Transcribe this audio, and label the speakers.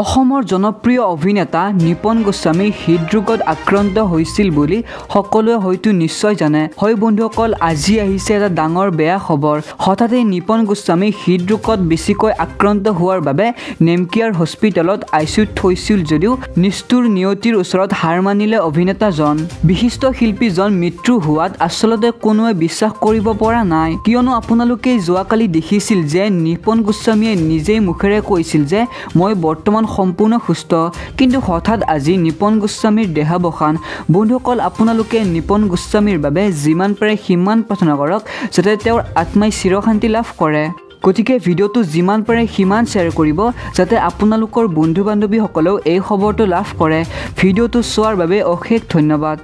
Speaker 1: অসমৰ জনপ্ৰিয় অভিনেতা নিপন গোস্বামী হৃদৰোগত আক্ৰান্ত হৈছিল বুলি সকলোৱে হয়তো নিশ্চয় জানে। হয় বন্ধুসকল আজি আহিছে এটা ডাঙৰ বেয়া খবৰ। হঠাতে নিপন গোস্বামী হৃদৰোগত বেছিকৈ আক্ৰান্ত হোৱাৰ বাবে নেমকিয়াৰ হস্পিটেলত আই চিউত থৈছিল যদিও নিষ্ঠুৰ নিয়তিৰ ওচৰত হাৰ মানিলে অভিনেতাজন বিশিষ্ট শিল্পীজন মৃত্যু হোৱাত আচলতে কোনোৱে বিশ্বাস কৰিব পৰা নাই। কিয়নো আপোনালোকে যোৱাকালি দেখিছিল যে নিপন গোস্বামীয়ে নিজেই মুখেৰে কৈছিল যে মই বৰ্তমান সম্পূৰ্ণ সুস্থ কিন্তু হঠাৎ আজি নিপন গোস্বামীৰ দেহাৱসান। বন্ধুসকল আপোনালোকে নিপন গোস্বামীৰ বাবে যিমান পাৰে সিমান প্ৰাৰ্থনা কৰক যাতে তেওঁৰ আত্মাই চিৰশান্তি লাভ কৰে। গতিকে ভিডিঅ'টো যিমান পাৰে সিমান শ্বেয়াৰ কৰিব যাতে আপোনালোকৰ বন্ধু বান্ধৱীসকলেও এই খবৰটো লাভ কৰে। ভিডিঅ'টো চোৱাৰ বাবে অশেষ ধন্যবাদ।